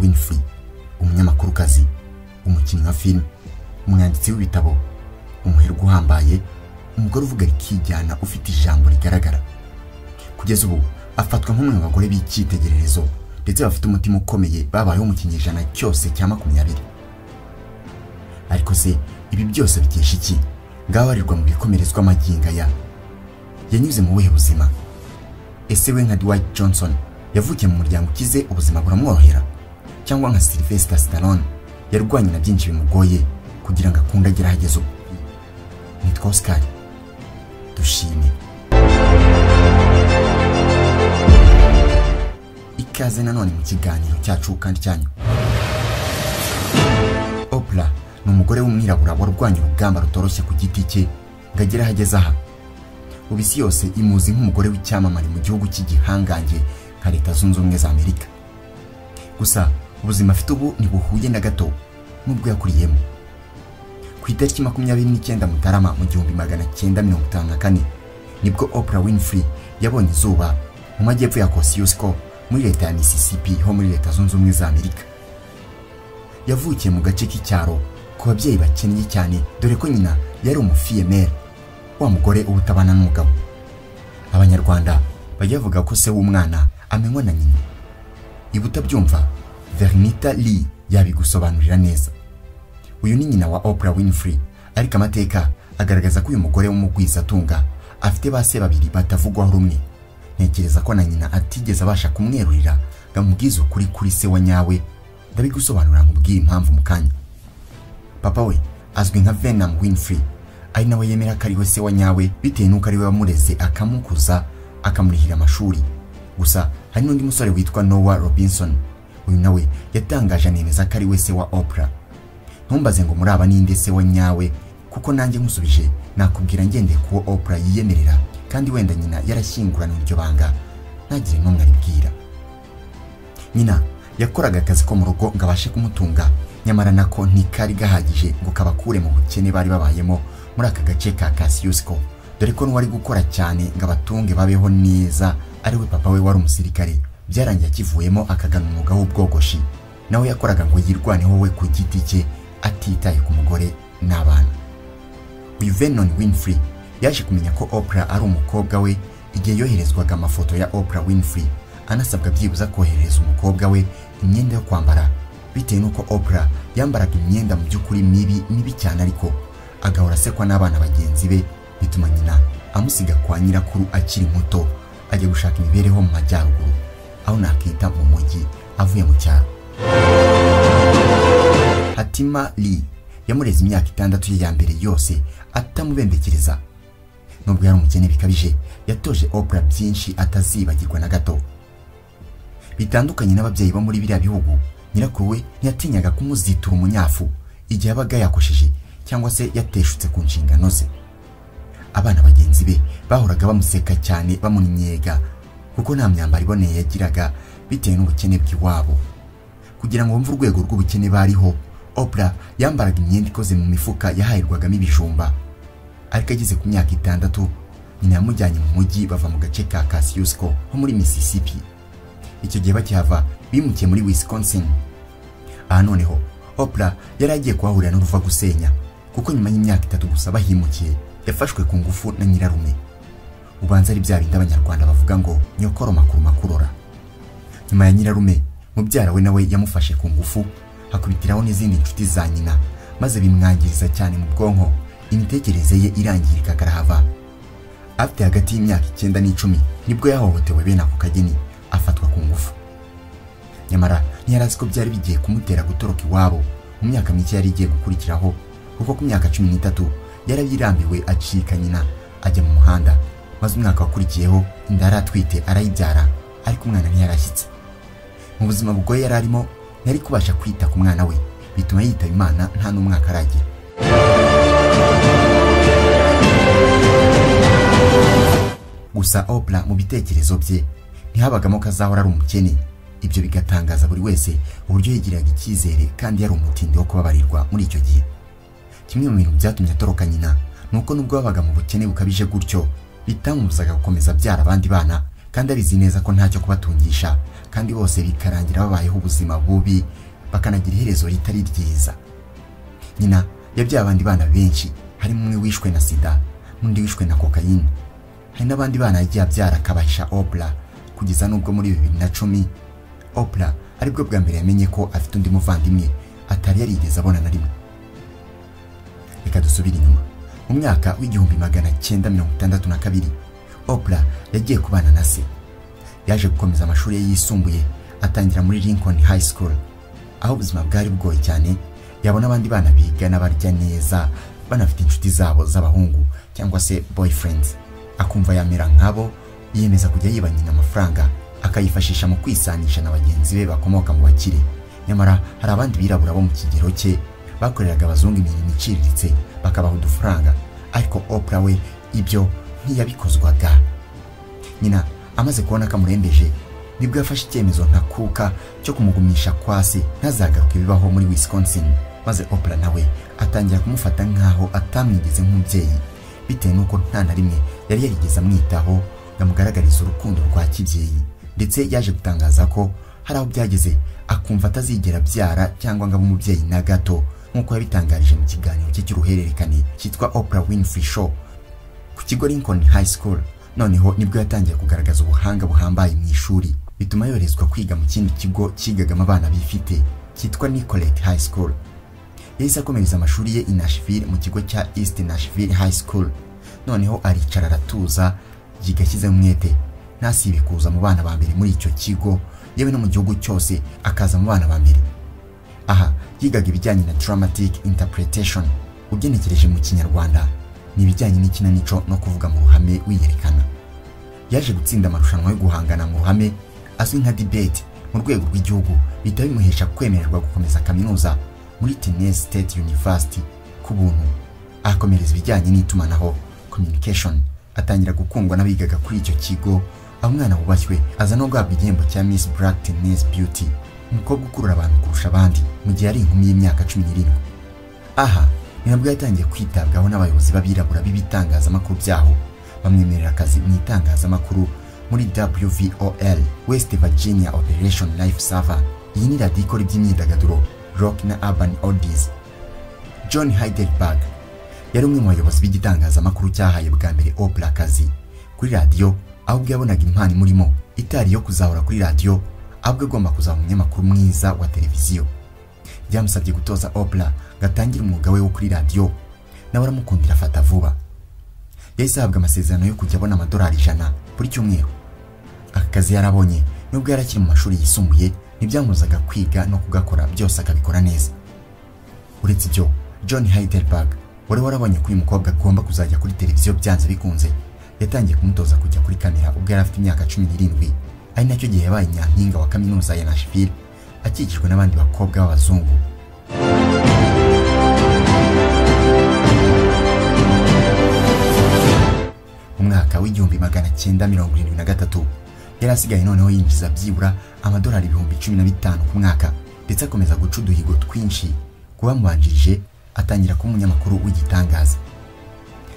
winfrey umunyamakurukazi umukinnyi wa filime umwanditsi w'ibitabo umuherwe uhambaye umugore uvuga rikijyana ufite ijambo rigaragara. Kugeza ubu afatwa nk'umwe mu bagore b'icyitegererezo ndetse bafite umutima ukomeye babayeho mu kinyejana cyose cya makumyabiri. Ariko se ibi byose bikesha iki? Ngaho mu bikomerezwa amagingaya yanyuze mu buhe buzima. Ese we nka Dwight Johnson yavukiye mu muryango ukize ubuzima buramworohera. Cyangwa nka Sylvester Stallone yarwanye na byinshi bimugoye kugira ngo akunde agere ahageze ubu. Nitwa Oscar dushime. Ikaze nanone mu kiganiro cyacu kandi cyanyu Oprah ni umugore w'umwirabura warwanye urugamba rutoroshye ku giti cye ngo agere aho ageze aha. Ubu isi yose imuzi nk'umugore w'icyamamare mu gihugu cy'igihangange nka leta zunze ubumwe za amerika. Gusa ubuzima afite ubu ntibuhuye na gato n'ubwo yakuriyemo. Ku itariki makumyabiri n'icyenda mutarama mu gihumbi magana cyenda mirongo itanu na kane ni bwo Oprah Winfrey yabonye izuba mu majyepfo ya Kosciuszko muri leta ya Mississippi ho muri leta zunze ubumwe za amerika. Yavukiye mu gace k'icyaro ku babyeyi bakennye cyane dore ko nyina yari umufiyemere wa mugore uba utabana n'umugabo. Abanyarwanda bajya bavuga ko se w'umwana amenywa na nyina. Iba vernita lee yabigusobanurira neza. Uyu ni nyina wa Oprah Winfrey ariko amateka agaragaza ko uyu mugore w'umugwizatunga afite ba se babiri batavugwaho rumwe. Ntekereza ko na nyina atigeze abasha kumwerurira ngo amubwize ukuri kuri se wa nyawe. Ndabigusobanurira nkubwiye impamvu mu kanya. Papa we azwi nka Venam Winfrey ari nawe yemera ko ari we se wa nyawe bitewe n'uko ari we wamureze akamukuza akamurihira amashuri. Gusa hari n'undi musore witwa Noah Robinson uyu nawe yatangaje anemeza ko ari we se wa Oprah. Ntumbaze ngo muri aba ninde se wa nyawe kuko nanjye nkusubije nakubwira ngendeye kuwo Oprah yiyemerera kandi wenda nyina yarashyingurana iryo banga. Ntagire n'umwe aribwira nyina yakoraga akazi ko mu rugo ngo abashe kumutunga. Nyamara nako ntikari gahagije ngo kabakure mu bukene bari babayemo muri aka gace ka Kosciuszko dore ko n'uwari gukora cyane ngo abatunge babeho neza ari we papa we wari umusirikare. Byarangiye akivuyemo akagana umwuga w'ubwogoshi. Nawe yakoraga ngo yirwaneho we ku giti cye atitaye ku mugore n'abana. Uyu Vernon Winfrey yaje kumenya ko Oprah ari umukobwa we. Igihe yoherezwaga amafoto ya Oprah Winfrey anasabwa byibuza koherereza umukobwa we imyenda yo kwambara. Bitewe n'uko Oprah yambaraga imyenda mu by'ukuri mibi mibi cyane ariko agahora asekwa n'abana bagenzi be. Bituma nyina amusiga kwa nyirakuru akiri muto ajya gushaka imibereho mu majyaruguru. Aho nakita mu mujyi avuye mu cyaro Hatima Lee yamureze imyaka itandatu ye ya mbere yose atamubembekereza nubwo yari umukene bikabije yatoje Oprah byinshi atazibagirwa na gato. Bitandukanye n'ababyeyi bo muri biriya bihugu nyirakuru we ntiyatinyaga kumuzitura umunyafu igihe yabaga yakosheje cyangwa se yateshutse ku nshingano ze. Abana bagenzi be bahoraga bamuseka cyane bamunyega. Kuko nta myambaro iboneye yagiraga bitewe n'ubukene bw'iwabo. Kugira ngo bumve urwego rw'ubukene bariho Oprah yambaraga imyenda ikoze mu mifuka yahahirwagamo ibijumba. Ariko ageze ku myaka itandatu nyina yamujyanye mu mujyi bava mu gace ka Kosciuszko ho muri Mississippi. Icyo gihe bakihava bimukiye muri Wisconsin. Aha noneho Oprah yari agiye kuhahurira n'uruva gusenya kuko nyuma y'imyaka itatu gusa bahimukiye yafashwe ku ngufu na nyirarume. Ubanza ari bya bindi abanyarwanda bavuga ngo nyokoro makuru makurora. Nyuma ya nyirarume mubyara we nawe yamufashe ku ngufu hakubitiraho n'izindi nshuti za nyina maze bimwangiriza cyane mu bwonko imitekerereze ye irangirika karahava afite hagati y'imyaka icyenda n'icumi ni bwo yahohotewe bene ako kageni afatwa ku ngufu. Nyamara ntiyari azi ko byari bigiye kumutera gutoroka iwabo mu myaka mike yari igiye gukurikiraho kuko ku myaka cumi n'itatu yarayirambiwe acika nyina ajya mu muhanda. Maze umwaka wakurikiyeho inda yari atwite arayibyara ariko umwana ntiyarashyitse mu buzima bugoye yari arimo ntiyari kubasha kwita ku mwana we. Bituma yitaba imana nta n'umwaka aragira. Gusa Oprah mu bitekerezo bye ntihabagamo ko azahora ari umukene. Ibyo bigatangaza buri wese uburyo yigiraga icyizere kandi yari umutindi wo kubabarirwa muri icyo gihe. Kimwe mu bintu byatumye atoroka nyina ni uko nubwo babaga mu bukene bukabije gutyo bitamubuzaga gukomeza abyara abandi bana kandi abizi neza ko ntacyo kubatungisha. Kandi bose bikarangira babayeho ubuzima bubi bakanagira iherezo ritari ryiza. Nyina yabyaye abandi bana benshi harimo umwe wishwe na sida n'undi wishwe na kokayine hari n'abandi bana yagiye abyara akabahisha Oprah kugeza n'ubwo muri bibiri na cumi. Oprah ari bwo bwa mbere yamenye ko afite undi muvandimwe atari yarigeze abona na rimwe. Reka dusubire inyuma. Mu mwaka w'igihumbi magana cyenda mirongo itandatu na kabiri Oprah yagiye kubana na se. Yaje gukomeza amashuri ye yisumbuye atangira muri Lincoln High School. Aho ubuzima bwari bugoye cyane yabona abandi bana bigana barya neza banafite inshuti zabo z'abahungu cyangwa se boyfriends. Akumva yamera nkabo yiyemeza kujya yiba nyina amafaranga akayifashisha mu kwisanisha na bagenzi be bakomoka mu bakire. Nyamara hari abandi birabura bo mu kigero cye bakoreraga abazungu imirimo iciriritse. Bakabaha udufaranga ariko Oprah we ibyo ntiyabikozwaga. Nyina amaze kubona ko amurembeje ni bwo yafashe icyemezo ntakuka cyo kumugumisha kwa se ntazagaruke bibaho muri Wisconsin. Maze Oprah nawe atangira kumufata nk'aho atamwigeze nk'umubyeyi. Bitewe n'uko nta na rimwe yari yarigeze amwitaho ngo amugaragarize urukundo rwa kibyeyi. Ndetse yaje gutangaza ko hari aho byageze akumva atazigera abyara cyangwa ngo abe umubyeyi na gato. Nk'uko yabitangarije mu kiganiro cye cy'uruhererekane cyitwa Oprah Winfrey Show ku kigo Lincoln High School. Noneho ni bwo yatangiye kugaragaza ubuhanga buhambaye mu ishuri bituma yoherezwa kwiga mu kindi kigo cyigagamo abana bifite cyitwa Nicollet High School. Yahise akomereza amashuri ye i Nashville mu kigo cya East Nashville High School. Noneho aricara aratuza yiga ashyizemo umwete. Ntasibe kuza mu bana ba mbere muri icyo kigo yewe no mu gihugu cyose akaza mu bana ba mbere. Aha yigaga ibijyanye na dramatic interpretation ugenekereje mu kinyarwanda. Ni ibijyanye n'ikinamico no kuvuga mu ruhame wiyerekana. Yaje gutsinda amarushanwa yo guhangana mu ruhame azwi nka debate mu rwego rw'igihugu bihita bimuhesha kwemererwa gukomeza kaminuza muri Tennessee State University ku buntu. Akomereza ibijyanye n'itumanaho communication. Atangira gukundwa n'abigaga kuri icyo kigo aho umwana wubashywe aza no guhabwa igihembo cya Miss Black Tennessee Beauty. Umukobwa ukurura abantu kurusha abandi mu gihe ari inkumi y'imyaka cumi n'irindwi. Aha ni nabwo yatangiye kwitabwaho n'abayobozi b'abirabura b'ibitangazamakuru byaho. Bamwemerera akazi mu itangazamakuru muri WVOL West Virginia Operation Life Server. Iyi ni radiyo ikora iby'imyidagaduro rock na urban oldies John Heidelberg yari umwe mu bayobozi b'igitangazamakuru cyahaye bwa mbere Oprah akazi. Kuri radiyo ahubwo yabonaga impano imurimo itari yo kuzahora kuri radiyo ahubwo agomba kuzaba umunyamakuru mwiza wa televiziyo. Byamusabye gutoza Oprah ngo atangire umwuga we wo kuri radiyo nawe aramukundira afata vuba. Yahise ahabwa amasezerano yo kujya abona amadolari ijana buri cyumweru. Aka kazi yarabonye nubwo yari akiri mu mashuri yisumbuye ntibyamuzaga kwiga no kugakora byose akabikora neza. Uretse ibyo John Heidelberg wari warabonye ko uyu mukobwa agomba kuzajya kuri televiziyo byanze bikunze yatangiye kumutoza kujya kuri kamera ubwo yari afite imyaka cumi n'irindwi. Ari na cyo gihe yabaye nyampinga wa kaminuza ya Nashville akikijwe n'abandi bakobwa b'abazungu. Mu mwaka w'igihumbi magana cyenda mirongo irindwi na gatatu yari asigaye noneho yinjiza byibura amadolari ibihumbi cumi na bitanu ku mwaka ndetse akomeza guca uduhigo twinshi ku bamubanjirije atangira kuba umunyamakuru w'igitangaza.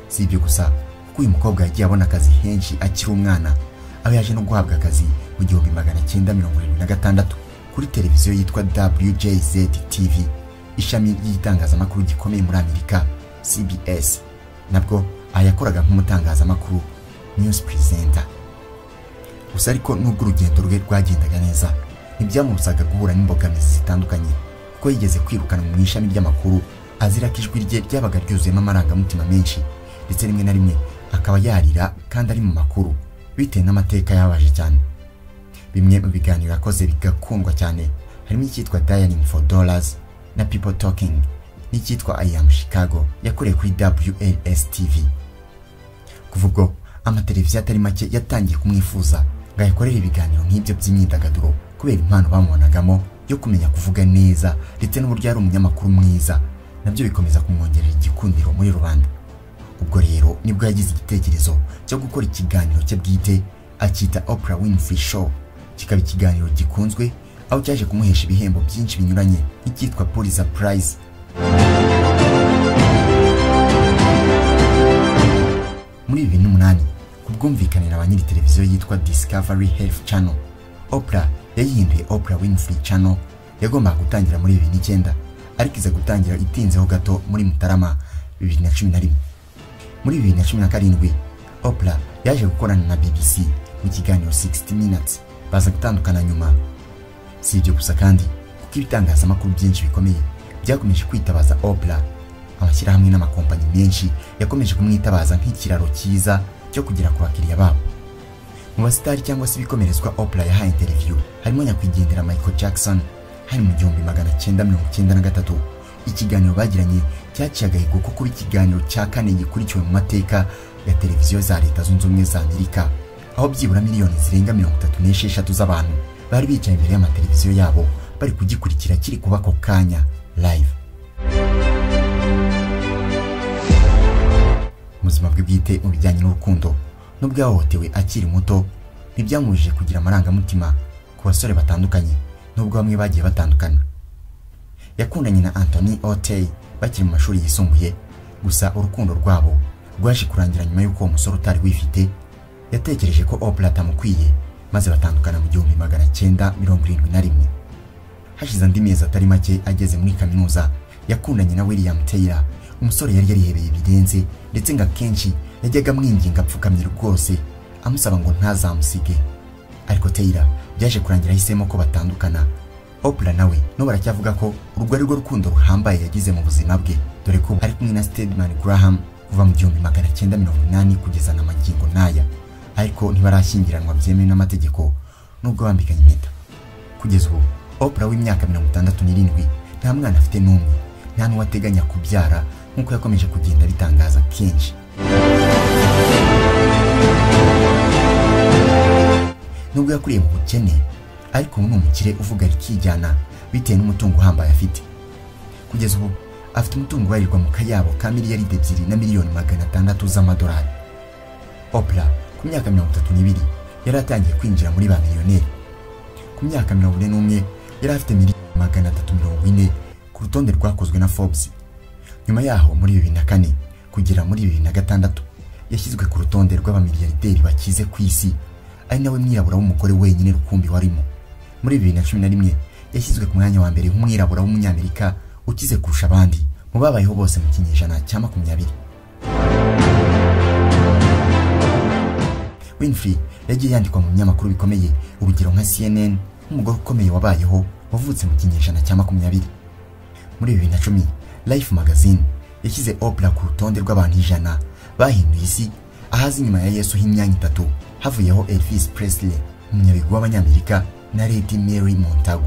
Si ibyo gusa kuko uyu mukobwa yagiye abona akazi henshi akiri umwana aho yaje no guhabwa akazi mu gihumbi magana cyenda mirongo irindwi na gatandatu kuri televiziyo yitwa WJZ TV ishami ry'igitangazamakuru gikomeye muri Amerika CBS nabwo aha yakoraga nk'umutangazamakuru news presenter. Gusa ariko nubwo urugendo rwe rwagendaga neza ntibyamubuzaga guhura n'imbogamizi zitandukanye kuko yigeze kwirukana mu ishami ry'amakuru azira ko ijwi rye ryabaga ryuzuyemo amarangamutima menshi ndetse rimwe na rimwe akaba yarira kandi ari mu makuru. Bitewe n'amateka yabaje cyane. Bimwe mu biganiro yakoze bigakundwa cyane harimo icyitwa Dialing for Dollars na People Talking n'icyitwa I Am Chicago yakoreye kuri WLS TV kuva ubwo amateleviziyo atari make yatangiye kumwifuza ngo ayakorere ibiganiro nk'ibyo by'imyidagaduro kubera impano bamubonagamo yo kumenya kuvuga neza ndetse n'uburyo yari umunyamakuru mwiza na byo bikomeza kumwongerera igikundiro muri rubanda. Ubwo rero ni bwo yagize igitekerezo cyo gukora ikiganiro cye bwite akita Oprah Winfrey Show. Kikaba ikiganiro gikunzwe aho cyaje kumuhesha ibihembo byinshi binyuranye nk'icyitwa Pulitzer Prize. Muri bibiri n'umunani ku bwumvikane na ba nyiri televiziyo yitwa Discovery Health Channel Oprah yayihinduye Oprah Winfrey Channel yagombaga gutangira muri bibiri n'icyenda ariko iza gutangira itinzeho gato muri Mutarama bibiri na cumi na rimwe. Muri bibiri na cumi na karindwi Oprah yaje gukorana na BBC mu kiganiro 60 Minutes. Baza gutandukana nyuma. Si ibyo gusa kandi kuko ibitangazamakuru byinshi bikomeye byakomeje kwitabaza Oprah amashyirahamwe n'amakompanyi menshi yakomeje kumwitabaza nk'ikiraro cyiza cyo kugera ku bakiriya babo. Mu basitari cyangwa se ibikomerezwa Oprah yahaye interview. Harimo nyakwigendera Michael Jackson. Hari mu gihumbi magana cyenda mirongo cyenda na gatatu. Ikiganiro bagiranye cyaciye agahigo ko kuba ikiganiro cya kane gikurikiwe mu mateka ya televiziyo za leta zunze ubumwe za amerika aho byibura miliyoni zirenga mirongo itatu n'esheshatu z'abantu bari bicaye imbere y'amateleviziyo yabo bari kugikurikira kiri kuba ako kanya live. Mu buzima bwe bwite mu bijyanye n'urukundo nubwo yahohotewe akiri muto ntibyamubujije kugira amarangamutima ku basore batandukanye nubwo bamwe bagiye batandukana. Yakundanye na Anthony Otey bakiri mu mashuri yisumbuye. Gusa urukundo rwabo rwaje kurangira nyuma y'uko uwo musore utari wifite yatekereje ko Oprah atamukwiye maze batandukana mu gihumbi magana cyenda mirongo irindwi na rimwe. Hashize andi mezi atari make ageze muri kaminuza yakundanye na William Taylor umusore yari yarihebeye birenze ndetse ngo akenshi yajyaga amwinginga apfukamye rwose amusaba ngo ntazamusige. Ariko Taylor byaje kurangira ahisemo ko batandukana Oprah nawe no baracyavuga ko urwo ari rwo rukundo ruhambaye yagize mu buzima bwe. Dore ko ari kumwe na Stedman Graham kuva mu gihumbi magana cyenda mirongo inani kugeza na magingo n'aya ariko ntibarashyingiranwa byemewe n'amategeko nubwo bambikanye impeta. Kugeza ubu Oprah w'imyaka mirongo itandatu n'irindwi nta mwana afite n'umwe. Nta n'uwo ateganya kubyara nk'uko yakomeje kugenda abitangaza kenshi. Nubwo yakuriye mu bukene ariko ubu ni umukire uvuga rikijyana bitewe n'umutungo uhambaye afite. Kugeza ubu afite umutungo ubarirwa mu kayabo ka miliyaride ebyiri na miliyoni magana atandatu z'amadolari. Oprah ku myaka mirongo itatu n'ibiri yari atangiye kwinjira muri ba miliyoneri ku myaka mirongo ine n'umwe yari afite miliyoni magana atatu mirongo ine ku rutonde rwakozwe na Forbes. Nyuma yaho muri bibiri na kane kugera muri bibiri na gatandatu yashyizwe ku rutonde rw'abamiliyarderi bakize ku isi ari nawe mwirabura w'umugore wenyine rukumbi warimo. Muri bibiri na cumi na rimwe yashyizwe ku mwanya wa mbere nk'umwirabura w'umunyamerika ukize kurusha abandi. Mu babayeho bose mu kinyejana cya makumyabiri. Winfrey yagiye yandikwa mu binyamakuru bikomeye urugero nka CNN nk'umugore ukomeye wabayeho wavutse mu kinyejana cya makumyabiri. Muri bibiri na cumi Life Magazine yashyize Oprah ku rutonde rw'abantu ijana bahinduye isi ahazi inyuma ya Yesu h'imyanya itatu havuyeho Elvis Presley umunyabigwi w'abanyamerika na Lady Mary Montagu